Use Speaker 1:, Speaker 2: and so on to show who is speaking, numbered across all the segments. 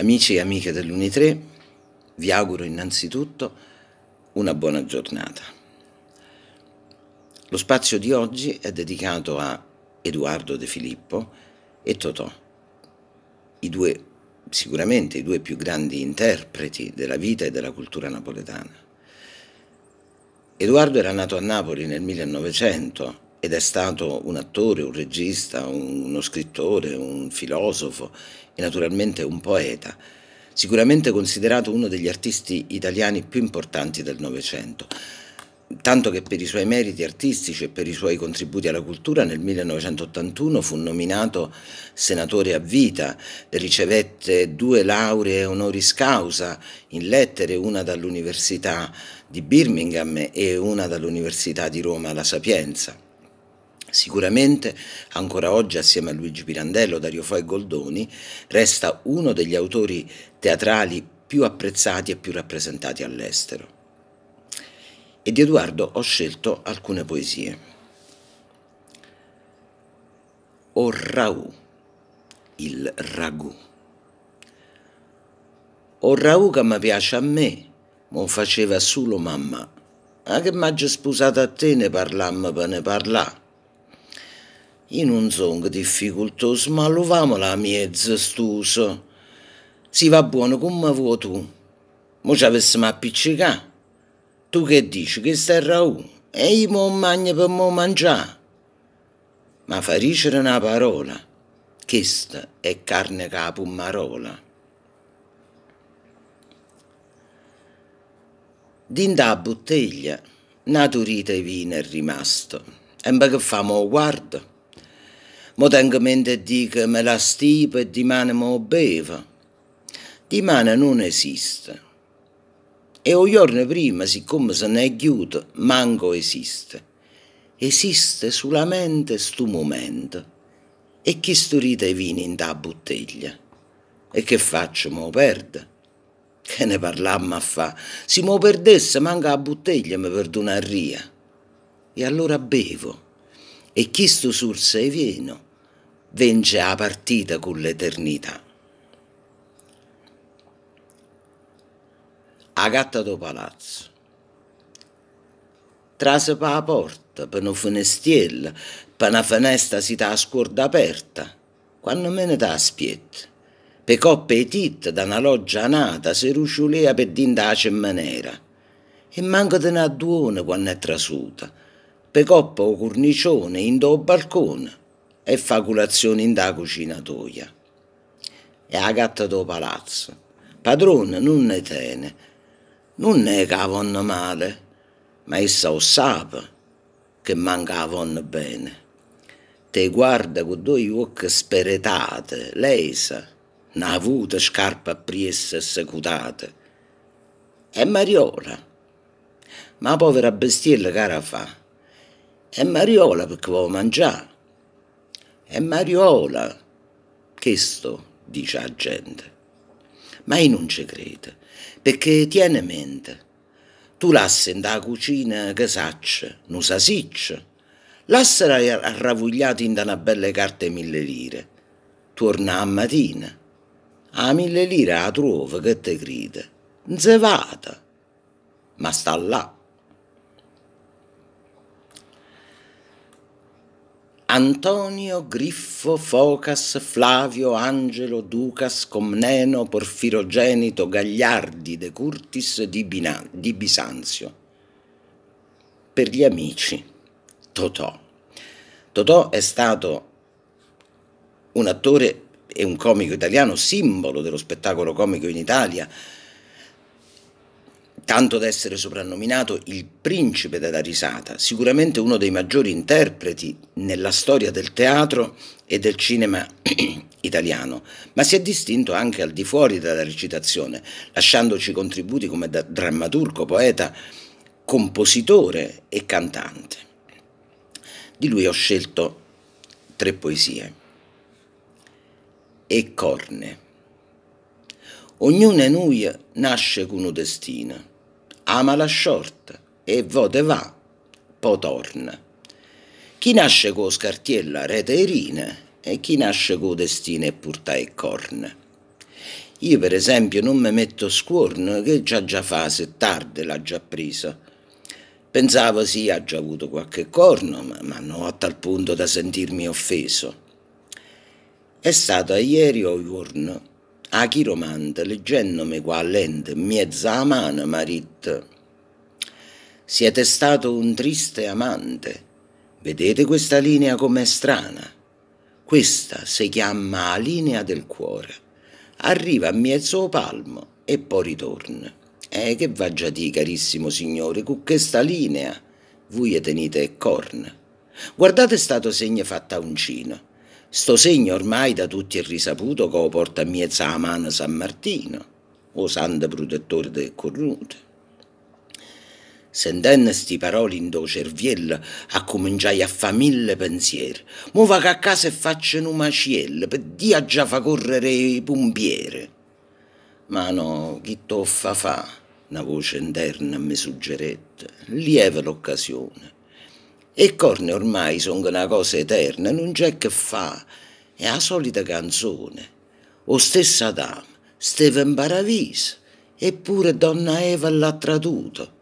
Speaker 1: Amici e amiche dell'Uni3, vi auguro innanzitutto una buona giornata. Lo spazio di oggi è dedicato a Edoardo De Filippo e Totò, i due, sicuramente i due più grandi interpreti della vita e della cultura napoletana. Edoardo era nato a Napoli nel 1900 ed è stato un attore, un regista, uno scrittore, un filosofo e naturalmente un poeta, sicuramente considerato uno degli artisti italiani più importanti del Novecento, tanto che per i suoi meriti artistici e per i suoi contributi alla cultura nel 1981 fu nominato senatore a vita, ricevette due lauree honoris causa in lettere, una dall'Università di Birmingham e una dall'Università di Roma La Sapienza. Sicuramente, ancora oggi, assieme a Luigi Pirandello, Dario Fo e Goldoni, resta uno degli autori teatrali più apprezzati e più rappresentati all'estero. E di Edoardo ho scelto alcune poesie. O Raù, il ragù. O Raù che mi piace a me, mo faceva solo mamma. A che m'ha sposato a te ne parlammo per ne parlare io non sono difficoltoso, ma lo famo la mezza stuso. Si va buono come vuoi tu. Mo ci avessimo appiccicato. Tu che dici? Che stai Raù? E io mo magno per mo mangiare. Ma fa ricere una parola. Questa è carne capo marola. Dinda la bottiglia, naturita e vino è rimasto. E che famo guarda? Mo tengo mente di che me la stipa e di mano mo beva. Di mano non esiste. E un giorno prima, siccome se ne è chiuso, manco esiste. Esiste solamente sto momento. E chi sturita i vini in da bottiglia? E che faccio? Mo perde? Che ne parlammo a fa? Se mo perdesse, manca la bottiglia mi perdonaria. E allora bevo. E chi sto surse e vieno? Vence la partita con l'eternità. A gatta do palazzo. Trase per la porta, per una finestriella, per una finestra si ta scorda aperta, quando me ne ta spietta. Per coppe e tit da una loggia nata si rusciulea per dindace in maniera. E manca di una duona quando è trasuta. Per coppa o cornicione in do balcone e fa colazione in da cucina toia. E la gatta do palazzo. Padrone non ne tiene, non ne cavon male, ma essa lo sape che mancavon bene. Te guarda con due occhi speretate, lesa, n'ha avuto scarpa appriesse e secutate. E Mariola, ma povera bestiella cara fa, è Mariola perché vuole mangiare. È Mariola. Questo dice la gente. Ma io non ci credo, perché tiene mente. Tu lassi in da cucina che saccia, non sa siccia. Lassera arravogliati in da una belle carte mille lire. Torna a mattina. A mille lire la trova che te se vada. Ma sta là Antonio, Griffo, Focas, Flavio, Angelo, Ducas, Comneno, Porfirogenito, Gagliardi, De Curtis di, Bina, di Bisanzio. Per gli amici, Totò. Totò è stato un attore e un comico italiano, simbolo dello spettacolo comico in Italia, tanto da essere soprannominato il principe della risata, sicuramente uno dei maggiori interpreti nella storia del teatro e del cinema italiano, ma si è distinto anche al di fuori della recitazione, lasciandoci contributi come drammaturgo, poeta, compositore e cantante. Di lui ho scelto tre poesie. E corne. Ognuno di noi nasce con un destino ama la sciorta e vote va, poi torna. Chi nasce con scartiella rete irine e chi nasce con destine e purta e corna. Io per esempio non mi metto scuorno, che già già fa, se tardi l'ha già preso. Pensavo sì, ha già avuto qualche corno, ma, ma non a tal punto da sentirmi offeso. È stato ieri o giorno a chiromante leggendomi qua lente mezza a mano marit. Siete stato un triste amante. Vedete questa linea com'è strana? Questa si chiama linea del cuore. Arriva a mezzo palmo e poi ritorna. Eh, che va già di, carissimo signore, con questa linea voi tenete corna. Guardate stato segno fatta uncino. Sto segno ormai da tutti è risaputo che lo porta a mezza mano San Martino, o santo protettore del cornuto. Sentendo sti parole in do cerviello, cominciai a fa mille pensieri. Mo va che a casa e faccio un maciello, per dia già fa correre i pompieri. Ma no, chi to fa fa? Una voce interna mi suggerette. Lieve l'occasione. E corne ormai sono una cosa eterna, non c'è che fa. È la solita canzone. O stessa dama, Steven Paravis, eppure donna Eva l'ha traduto.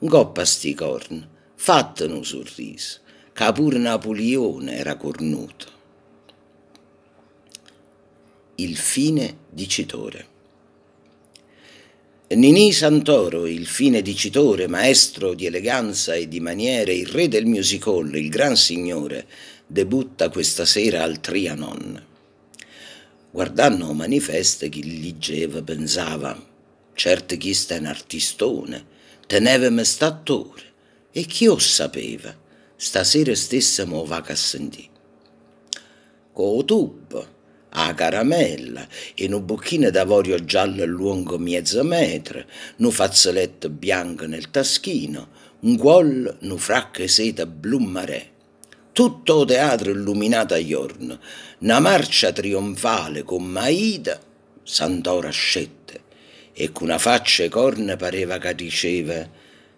Speaker 1: Goppa sti corna, fattene un sorriso, che pure Napoleone era cornuto. Il fine dicitore. Nini Santoro, il fine dicitore, maestro di eleganza e di maniere, il re del music hall, il gran signore, debutta questa sera al Trianon. Guardando manifeste chi leggeva pensava, certo chi sta un artistone, teneveme statore, e chi o sapeva, stasera stessa mo va a sentire. Co tubo, a caramella e un bocchino d'avorio giallo lungo mezzo metro, un fazzoletto bianco nel taschino, un guol, un fracco e seta blu marè. Tutto il teatro illuminato a giorno, una marcia trionfale con Maida, Sant'Ora scette, e con una faccia e corna pareva che diceva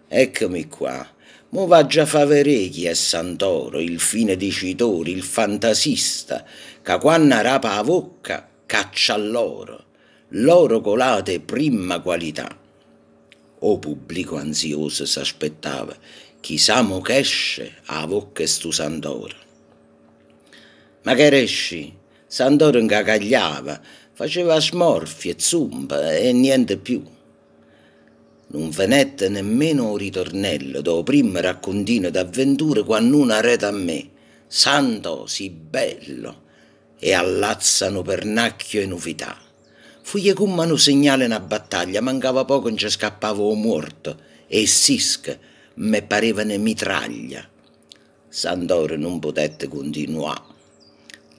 Speaker 1: «Eccomi qua, Mo va già favere chi è Santoro, il fine dicitore, il fantasista, che quando rapa a bocca caccia l'oro, l'oro colate prima qualità. O pubblico ansioso s'aspettava, chissà mo che esce a bocca stu Santoro. Ma che resci? Santoro incagagliava, faceva smorfie, zumba e niente più non venette nemmeno un ritornello do primo raccontino d'avventure quando una rete a me santo sì bello e allazzano pernacchio e novità fuglie come un segnale una battaglia mancava poco non ci scappava un morto e sisc me pareva ne mitraglia. Sandoro non potette continuare.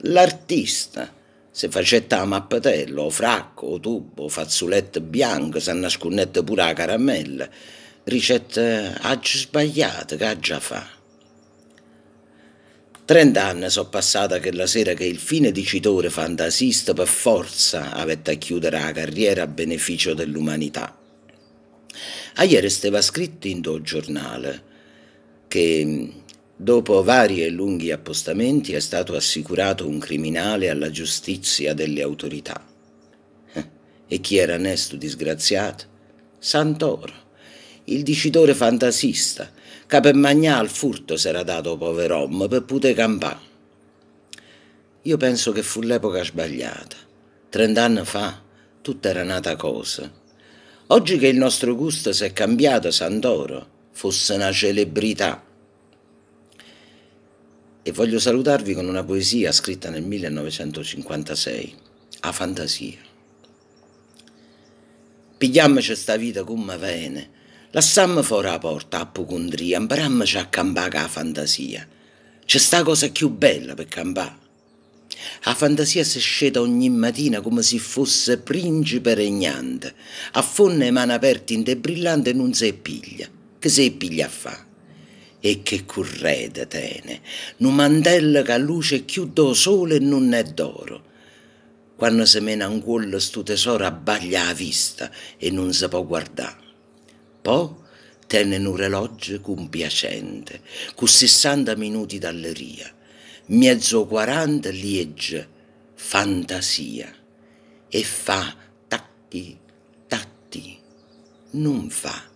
Speaker 1: L'artista se facette la mappatello, o fracco, o tubo, o fazzoletto bianco, se nascondette pure la caramella, ricette aggi sbagliate che già fa. Trent'anni sono passata quella sera che il fine dicitore fantasista per forza avette a chiudere la carriera a beneficio dell'umanità. A ieri stava scritto in tuo giornale che Dopo vari e lunghi appostamenti è stato assicurato un criminale alla giustizia delle autorità. E chi era onesto disgraziato? Santoro, il dicitore fantasista, che per mangiare al furto s'era dato pover'uomo per poter campare. Io penso che fu l'epoca sbagliata. Trent'anni fa tutta era nata cosa. Oggi che il nostro gusto si è cambiato, Santoro, fosse una celebrità e voglio salutarvi con una poesia scritta nel 1956, A fantasia. Pigliammoci sta vita come vene, lassammo fuori la porta a pocondria, imparammoci a campare a fantasia. C'è sta cosa più bella per campare. La fantasia si sceta ogni mattina come se fosse principe regnante, affonda le mani aperte in te brillante e non si piglia. Che si piglia a fa'? E che currete tene, nu mantello che a luce chiudo sole e non è d'oro. Quando si mena un quello stu tesoro abbaglia a vista e non si può guardare. Poi tenne un relogio compiacente, con 60 minuti d'alleria, mezzo 40 liegge, fantasia. e fa tacchi, tatti, non fa